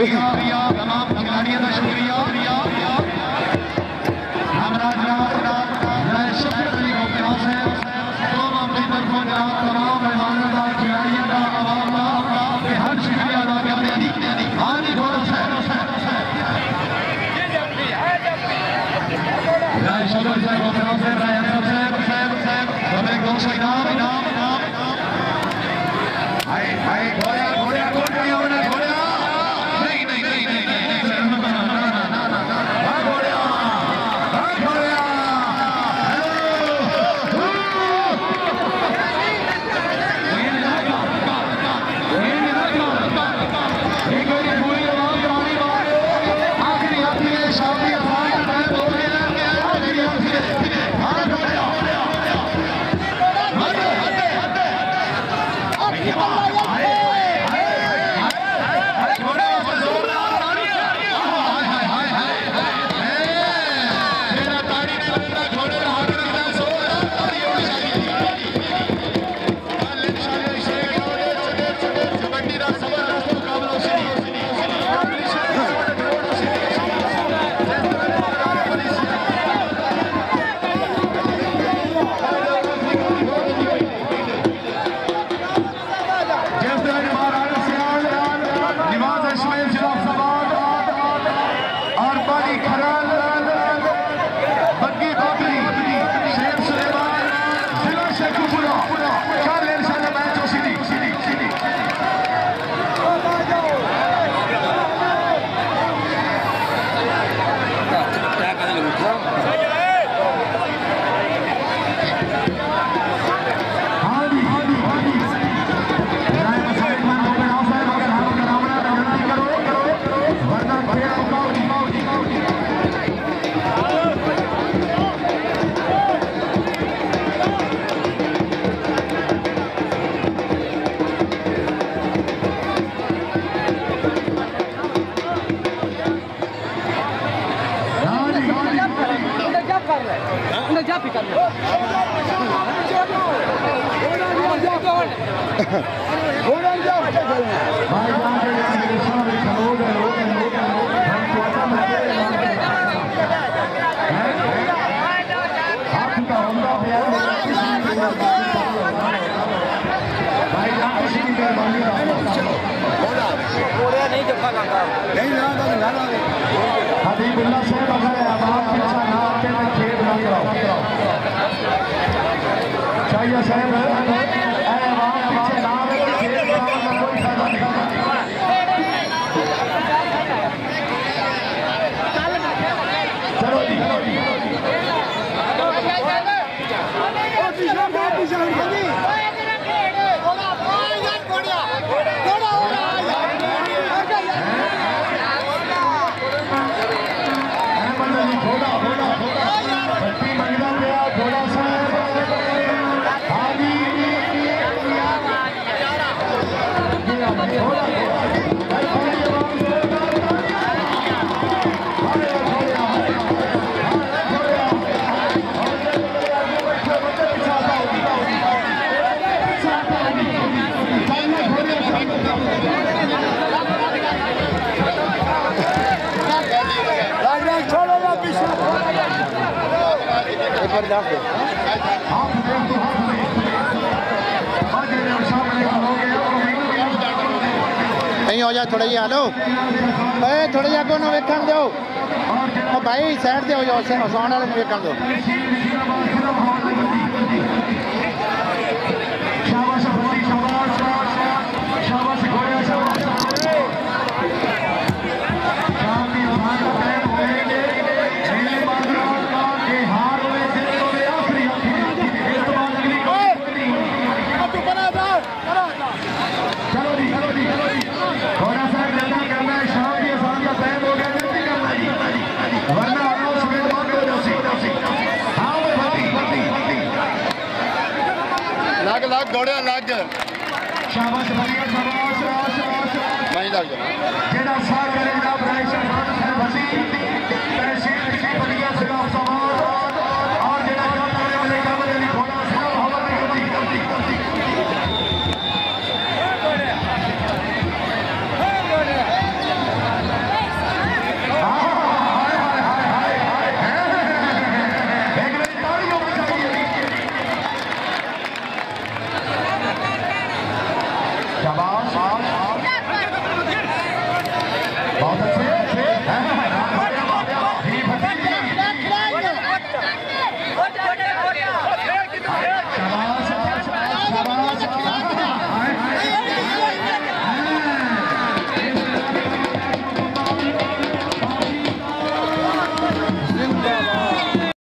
शुक्रिया तमाम खिलाड़ियों का शुक्रिया हमारा जनाब जनाब शुक्र अली को प्यार से तुम अपनी तरफों जनाब तमाम मेहमानों का खिलाड़ियों का आवाम का कि हर शुक्रिया अदा करते हैं आज गौरव साहब राय शुक्र साहब को प्यार से राय साहब साहब साहब हमें गौरव साहब Hold on, Vaya, हर दस नहीं हो जाए थोड़ा जी आलो। अरे थोड़ा जहा को वेखण दो भाई, साइड से हो जाओ सौण वाले, वेखण दो लाग घोड़े लाग। गए नहीं लाग जाना